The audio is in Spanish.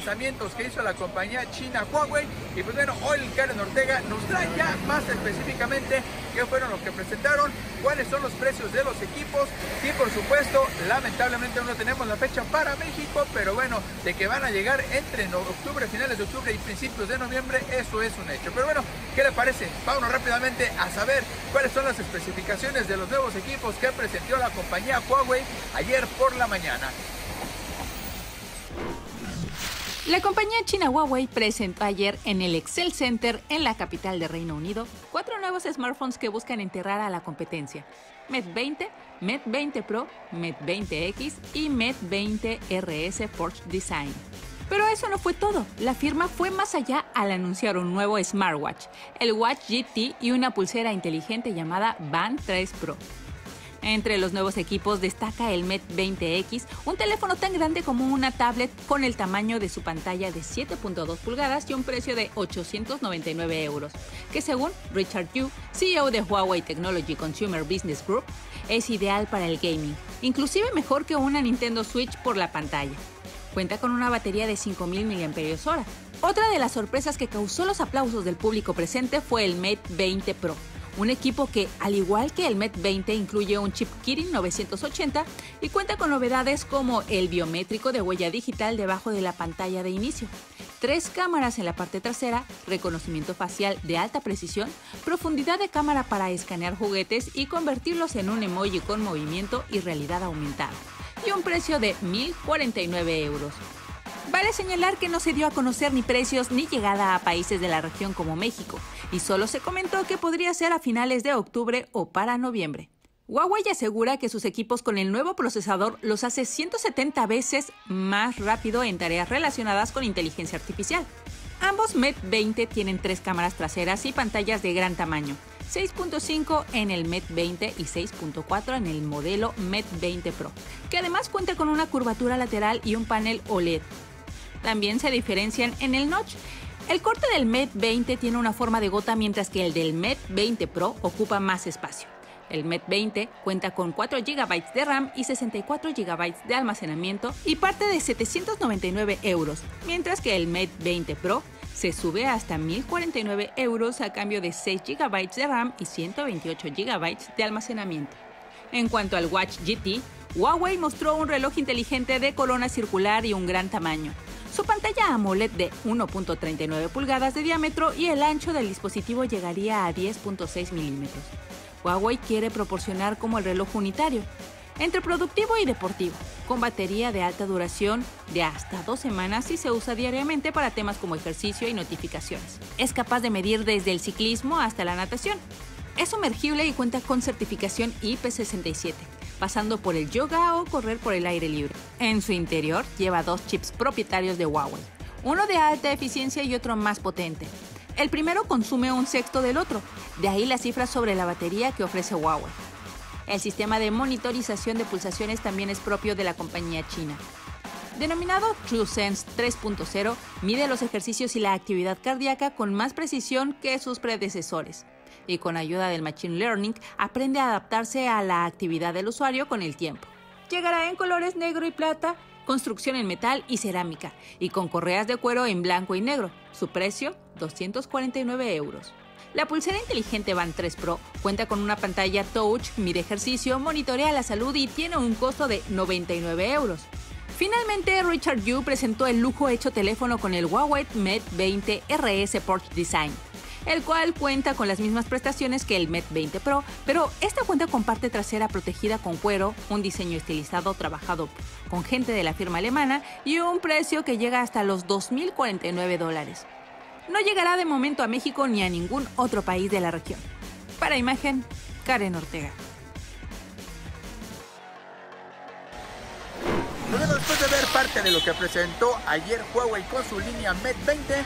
lanzamientos que hizo la compañía china Huawei. Y pues bueno, hoy Karen Ortega nos trae ya más específicamente qué fueron los que presentaron, cuáles son los precios de los equipos y por supuesto, lamentablemente no tenemos la fecha para México, pero bueno, de que van a llegar entre octubre, finales de octubre y principios de noviembre, eso es un hecho. Pero bueno, ¿qué le parece? Vámonos rápidamente a saber cuáles son las especificaciones de los nuevos equipos que presentó la compañía Huawei ayer por la mañana. La compañía china Huawei presentó ayer en el Excel Center en la capital de Reino Unido cuatro nuevos smartphones que buscan enterrar a la competencia. Mate 20, Mate 20 Pro, Mate 20X y Mate 20 RS Forge Design. Pero eso no fue todo. La firma fue más allá al anunciar un nuevo smartwatch, el Watch GT y una pulsera inteligente llamada Band 3 Pro. Entre los nuevos equipos destaca el Met 20X, un teléfono tan grande como una tablet con el tamaño de su pantalla de 7.2 pulgadas y un precio de 899 euros, que según Richard Yu, CEO de Huawei Technology Consumer Business Group, es ideal para el gaming, inclusive mejor que una Nintendo Switch por la pantalla. Cuenta con una batería de 5000 mAh. Otra de las sorpresas que causó los aplausos del público presente fue el Mate 20 Pro, un equipo que, al igual que el Met 20, incluye un chip Kirin 980 y cuenta con novedades como el biométrico de huella digital debajo de la pantalla de inicio, tres cámaras en la parte trasera, reconocimiento facial de alta precisión, profundidad de cámara para escanear juguetes y convertirlos en un emoji con movimiento y realidad aumentada, y un precio de 1.049 euros. Vale señalar que no se dio a conocer ni precios ni llegada a países de la región como México, y solo se comentó que podría ser a finales de octubre o para noviembre. Huawei asegura que sus equipos con el nuevo procesador los hace 170 veces más rápido en tareas relacionadas con inteligencia artificial. Ambos Mate 20 tienen tres cámaras traseras y pantallas de gran tamaño, 6.5 en el Mate 20 y 6.4 en el modelo Mate 20 Pro, que además cuenta con una curvatura lateral y un panel OLED, también se diferencian en el notch. El corte del Mate 20 tiene una forma de gota mientras que el del Mate 20 Pro ocupa más espacio. El Mate 20 cuenta con 4 GB de RAM y 64 GB de almacenamiento y parte de 799 euros, mientras que el Mate 20 Pro se sube hasta 1049 euros a cambio de 6 GB de RAM y 128 GB de almacenamiento. En cuanto al Watch GT, Huawei mostró un reloj inteligente de corona circular y un gran tamaño. Su pantalla AMOLED de 1.39 pulgadas de diámetro y el ancho del dispositivo llegaría a 10.6 milímetros. Huawei quiere proporcionar como el reloj unitario, entre productivo y deportivo, con batería de alta duración de hasta dos semanas y se usa diariamente para temas como ejercicio y notificaciones. Es capaz de medir desde el ciclismo hasta la natación. Es sumergible y cuenta con certificación IP67 pasando por el yoga o correr por el aire libre. En su interior lleva dos chips propietarios de Huawei, uno de alta eficiencia y otro más potente. El primero consume un sexto del otro, de ahí la cifra sobre la batería que ofrece Huawei. El sistema de monitorización de pulsaciones también es propio de la compañía china. Denominado TrueSense 3.0, mide los ejercicios y la actividad cardíaca con más precisión que sus predecesores y con ayuda del Machine Learning aprende a adaptarse a la actividad del usuario con el tiempo. Llegará en colores negro y plata, construcción en metal y cerámica, y con correas de cuero en blanco y negro. Su precio, 249 euros. La pulsera inteligente Band 3 Pro cuenta con una pantalla touch, mide ejercicio, monitorea la salud y tiene un costo de 99 euros. Finalmente, Richard Yu presentó el lujo hecho teléfono con el Huawei Mate 20 RS Port Design el cual cuenta con las mismas prestaciones que el Met 20 Pro, pero esta cuenta con parte trasera protegida con cuero, un diseño estilizado trabajado con gente de la firma alemana y un precio que llega hasta los 2.049 dólares. No llegará de momento a México ni a ningún otro país de la región. Para imagen, Karen Ortega. Bueno, después de ver parte de lo que presentó ayer Huawei con su línea Mate 20,